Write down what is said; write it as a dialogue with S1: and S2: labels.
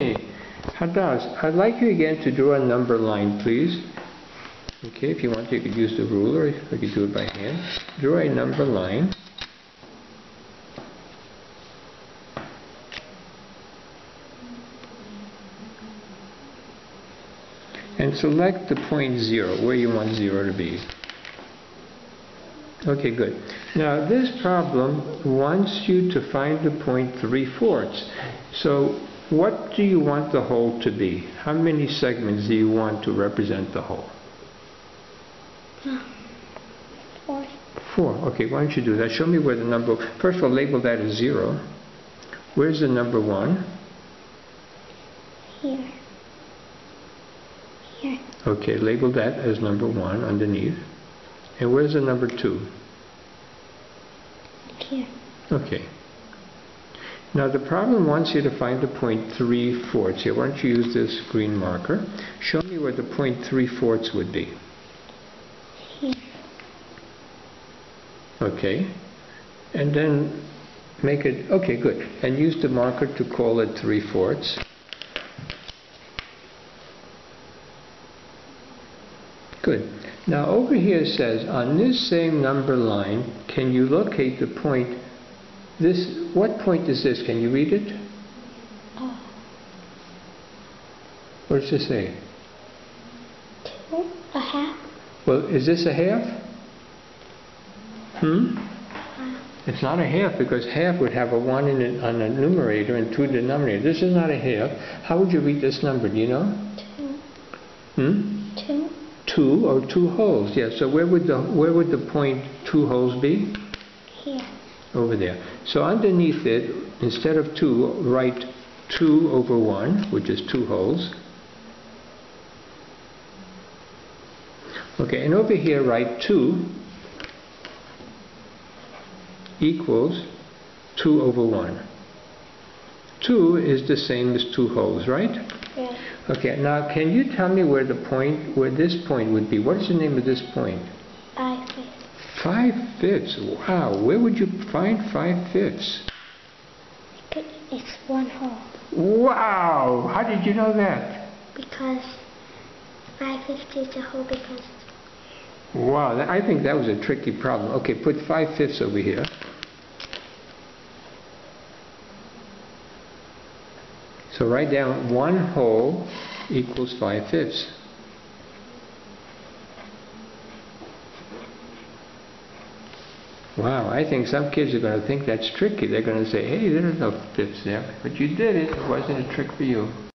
S1: Hadas, I'd like you again to draw a number line, please. Okay, if you want, you could use the ruler, or you could do it by hand. Draw a number line. And select the point zero, where you want zero to be. Okay, good. Now, this problem wants you to find the point three-fourths. So, what do you want the whole to be? How many segments do you want to represent the whole?
S2: Four.
S1: Four. Okay, why don't you do that? Show me where the number, first of all, label that as zero. Where's the number one?
S2: Here. Here.
S1: Okay, label that as number one underneath. And where's the number two?
S2: Here.
S1: Okay. Now the problem wants you to find the point three-fourths here. Why don't you use this green marker? Show me where the point three-fourths would be.
S2: Here.
S1: Okay. And then make it, okay, good. And use the marker to call it three-fourths. Good. Now over here it says, on this same number line, can you locate the point, this, what point is this? Can you read it?
S2: Oh.
S1: What does it say?
S2: Two. A half.
S1: Well, is this a half? Hmm? It's not a half because half would have a 1 in it on the numerator and 2 denominator. This is not a half. How would you read this number? Do you know?
S2: Two.
S1: Hmm?
S2: Two.
S1: 2 or 2 wholes. Yeah, so where would the where would the point 2 wholes be?
S2: Here.
S1: Over there. So underneath it, instead of 2, write 2 over 1, which is 2 wholes. Okay, and over here write 2 equals 2 over 1. 2 is the same as 2 wholes, right?
S2: Yeah.
S1: Okay, now can you tell me where the point, where this point would be? What is the name of this point?
S2: Five
S1: fifths. Wow, where would you find five fifths?
S2: It's one whole.
S1: Wow, how did you know that?
S2: Because five fifths is a whole because
S1: Wow, that, I think that was a tricky problem. Okay, put five fifths over here. So write down one whole equals five fifths. Wow, I think some kids are going to think that's tricky. They're going to say, hey, there's no fifths there. But you did it. It wasn't a trick for you.